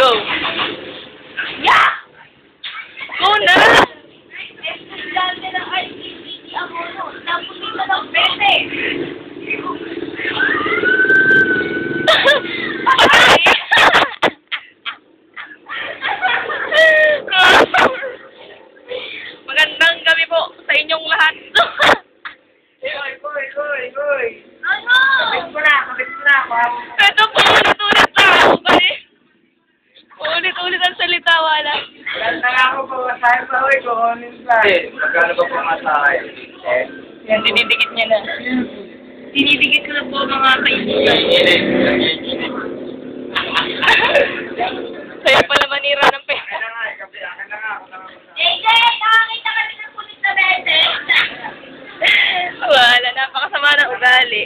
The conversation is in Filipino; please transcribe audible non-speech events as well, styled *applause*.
Go! Yeah! Go na! Estudyante ng ICCT ako, no? Napunita ng pete. Magandang gabi po sa inyong lahat. Koy, koy, koy, koy. Ano? Kapit mo na, kapit na. Ulit-ulit ang salita, wala. Tara ako po, tayo pa uwi ko, honest lang. Hindi, magkano ba pumasahay? Eh? Yan, dinidikit niya na. Dinidikit ko na po mga kaibigan. *laughs* Kaya pala manira ng pera. Kaya nga, eh, kapi, akin na nga. Eh, JJ, nakakita kami ng kulit na beses. Wala, napakasama ng ugali.